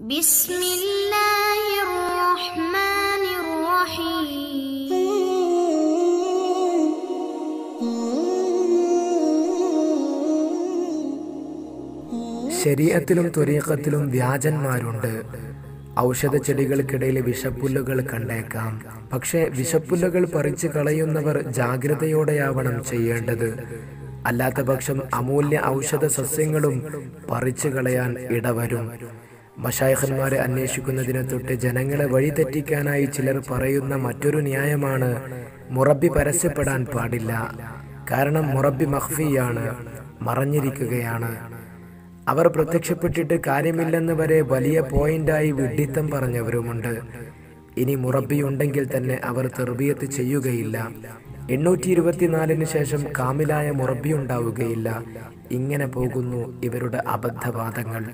بسم الله الرحمن الرحيم ശരീഅത്തിലും ത്വരീഖത്തിലും വ്യാജന്മാരുണ്ട് ഔഷധ ചെടികൾക്കിടയിൽ വിഷപ്പുല്ലുകൾ കണ്ടേക്കാം പക്ഷേ വിഷപ്പുല്ലുകൾ പറിച്ചു കളയുന്നവർ ജാഗ്രതയോടെയാവണം ചെയ്യേണ്ടത് അല്ലാത്ത പക്ഷം അമൂല്യ ഔഷധ സസ്യങ്ങളും പറിച്ചു കളയാൻ ഇടവരും മഷായഖന്മാരെ അന്വേഷിക്കുന്നതിനെ തൊട്ട് ജനങ്ങളെ വഴിതെറ്റിക്കാനായി ചിലർ പറയുന്ന മറ്റൊരു ന്യായമാണ് മുറബി പരസ്യപ്പെടാൻ പാടില്ല. കാരണം മുറബി മഹ്ഫിയാണ് മറഞ്ഞിരിക്കുകയാണ്. അവർ പ്രത്യക്ഷപ്പെട്ടിട്ട് കാര്യമില്ലെന്ന് വരെ വലിയ പോയിന്റായി വിഡിത്തം പറഞ്ഞവരുമുണ്ട്. ഇനി മുറബി ഉണ്ടെങ്കിൽ തന്നെ അവർ തെർബിയത്ത് ചെയ്യുകയില്ല. എണ്ണൂറ്റി ഇരുപത്തിനാലിന് ശേഷം കാമിലായ മുറബി ഉണ്ടാവുകയില്ല. ഇങ്ങനെ പോകുന്നു ഇവരുടെ അബദ്ധവാദങ്ങൾ.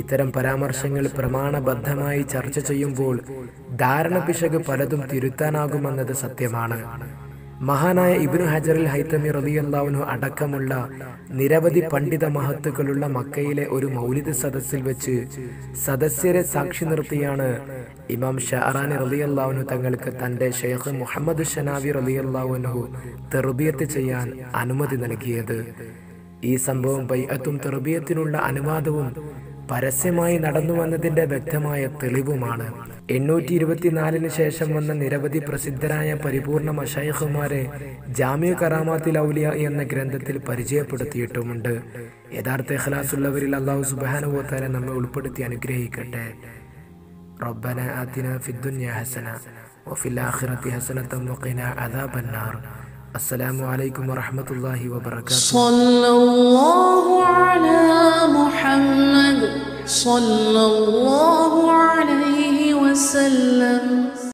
ഇത്തരം പരാമർശങ്ങൾ പ്രമാണബദ്ധമായി ചർച്ച ചെയ്യുമ്പോൾ ധാരണ പിശക് പലതും തിരുത്താനാകുമെന്നത് സത്യമാണ്. മഹാനായ ഇബ്നു ഹജറിൽ ഹൈത്തമി റളിയല്ലാഹു അടക്കമുള്ള നിരവധി പണ്ഡിത മഹത്തുക്കളുള്ള മക്കയിലെ ഒരു മൗലിദ് സദസ്സിൽ വെച്ച് സദസ്യരെ സാക്ഷി നിർത്തിയാണ് ഇമാം ഷഹറാൻ റളിയല്ലാഹു തങ്ങൾക്ക് തന്റെ ഷെയ്ഖ് മുഹമ്മദ് ഷനാവി റളിയല്ലാഹു തെറുബിയത്ത് ചെയ്യാൻ അനുമതി നൽകിയത്. ഈ സംഭവം ബൈഅത്തും തെറുബിയത്തിനുള്ള അനുവാദവും പരസ്യമായി നടന്നു വന്നതിന്റെ വ്യക്തമായ തെളിവുമാണ് എണ്ണൂറ്റി ഇരുപത്തിനാലിന് ശേഷം വന്ന നിരവധി പ്രസിദ്ധരായ പരിപൂർണ മഷായഖുമാരെ ജാമ്യ കറാമാത്തിൽ ഔലിയ എന്ന ഗ്രന്ഥത്തിൽ പരിചയപ്പെടുത്തിയിട്ടുമുണ്ട് യഥാർത്ഥ ഇഖ്ലാസുള്ളവരിൽ അള്ളാഹു സുബാനുഭവത്താലെ നമ്മെ ഉൾപ്പെടുത്തി അനുഗ്രഹിക്കട്ടെ ربنا آتنا في الدنيا حسنة وفي الآخرة حسنة وقنا عذاب النار السلام عليكم ورحمة الله وبركاته صلى الله صلى الله عليه وسلم.